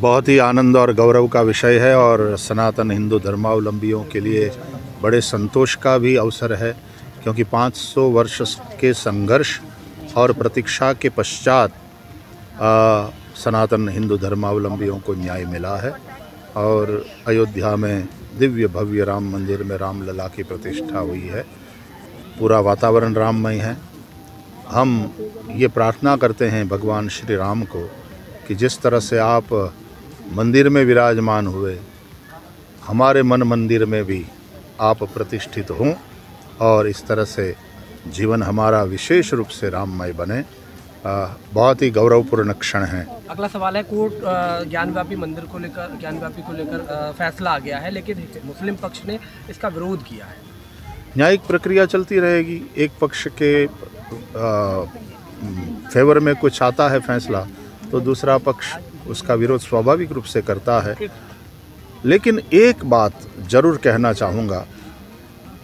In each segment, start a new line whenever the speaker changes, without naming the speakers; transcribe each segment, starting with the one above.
बहुत ही आनंद और गौरव का विषय है और सनातन हिंदू धर्मावलंबियों के लिए बड़े संतोष का भी अवसर है, क्योंकि 500 वर्ष के संघर्ष और प्रतीक्षा के पश्चात सनातन हिंदू धर्मावलंबियों को न्याय मिला है और अयोध्या में दिव्य भव्य राम मंदिर में रामलला की प्रतिष्ठा हुई है। पूरा वातावरण राममय है। हम ये प्रार्थना करते हैं भगवान श्री राम को कि जिस तरह से आप मंदिर में विराजमान हुए। हमारे मन मंदिर में भी आप प्रतिष्ठित हों और इस तरह से जीवन हमारा विशेष रूप से राममय बने। आ, बहुत ही गौरवपूर्ण क्षण है।
अगला सवाल है कोर्ट ज्ञानव्यापी मंदिर को लेकर ज्ञानव्यापी को लेकर फैसला आ गया है लेकिन मुस्लिम पक्ष ने इसका विरोध किया है।
न्यायिक प्रक्रिया चलती रहेगी। एक पक्ष के आ, फेवर में कुछ आता है फैसला तो दूसरा पक्ष उसका विरोध स्वाभाविक रूप से करता है। लेकिन एक बात ज़रूर कहना चाहूँगा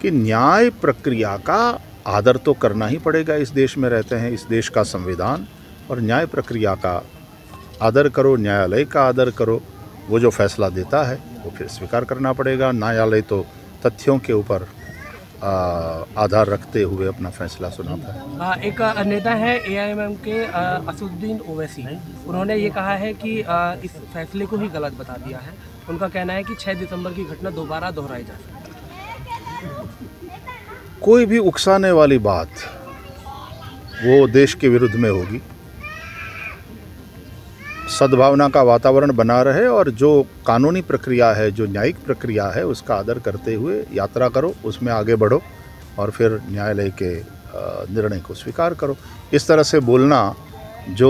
कि न्याय प्रक्रिया का आदर तो करना ही पड़ेगा इस देश में रहते हैं, इस देश का संविधान। और न्याय प्रक्रिया का आदर करो, न्यायालय का आदर करो, वो जो फैसला देता है, वो फिर स्वीकार करना पड़ेगा। न्यायालय तो तथ्यों के ऊपर आधार रखते हुए अपना फैसला सुना
था। एक नेता है एआईएमएम के असुद्दीन ओवैसी। उन्होंने ये कहा है कि इस फैसले को ही गलत बता दिया है। उनका कहना है कि 6 दिसंबर की घटना दोबारा दोहराई जा सकती
कोई भी उकसाने वाली बात वो देश के विरुद्ध में होगी। सद्भावना का वातावरण बना रहे और जो कानूनी प्रक्रिया है, जो न्यायिक प्रक्रिया है, उसका आदर करते हुए यात्रा करो, उसमें आगे बढ़ो और फिर न्यायालय के निर्णय को स्वीकार करो। इस तरह से बोलना जो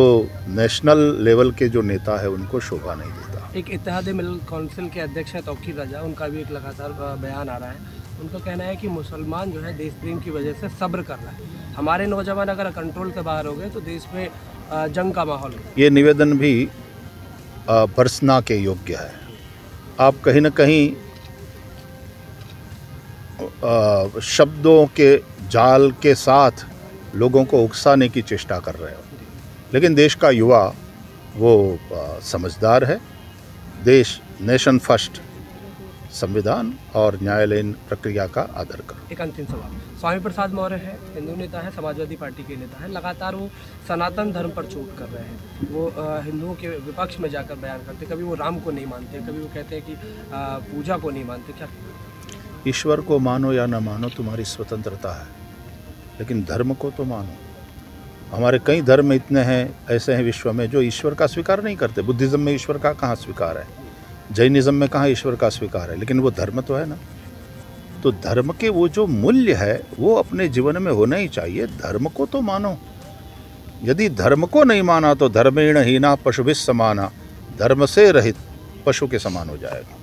नेशनल लेवल के जो नेता है, उनको शोभा नहीं देता।
एक इतिहाद मिल काउंसिल के अध्यक्ष हैं, तौकीर राजा, उनका भी एक लगातार बयान आ रहा है। उनका कहना है कि मुसलमान जो है देश प्रेम की वजह से सब्र कर रहा है। हमारे नौजवान अगर कंट्रोल से बाहर हो गए तो देश में जंग का माहौल।
ये निवेदन भी भर्सना के योग्य है। आप कहीं ना कहीं शब्दों के जाल के साथ लोगों को उकसाने की चेष्टा कर रहे हो। लेकिन देश का युवा, वो समझदार है। देश नेशन फ़र्स्ट। संविधान और न्यायालयीन प्रक्रिया का आदर करो।
एक अंतिम सवाल। स्वामी प्रसाद मौर्य है हिंदू नेता है समाजवादी पार्टी के नेता है लगातार वो सनातन धर्म पर चोट कर रहे हैं। वो हिंदुओं के विपक्ष में जाकर बयान करते कभी वो राम को नहीं मानते कभी वो कहते हैं कि पूजा को नहीं मानते क्या?
ईश्वर को मानो या न मानो तुम्हारी स्वतंत्रता है। लेकिन धर्म को तो मानो। हमारे कई धर्म इतने हैं ऐसे हैं विश्व में जो ईश्वर का स्वीकार नहीं करते। बुद्धिज़्म में ईश्वर का कहाँ स्वीकार है? जैनिज़्म में कहाँ ईश्वर का स्वीकार है? लेकिन वो धर्म तो है ना। तो धर्म के वो जो मूल्य है, वो अपने जीवन में होना ही चाहिए। धर्म को तो मानो। यदि धर्म को नहीं माना तो धर्मेण हीना भी समाना धर्म से रहित पशु के समान हो जाएगा।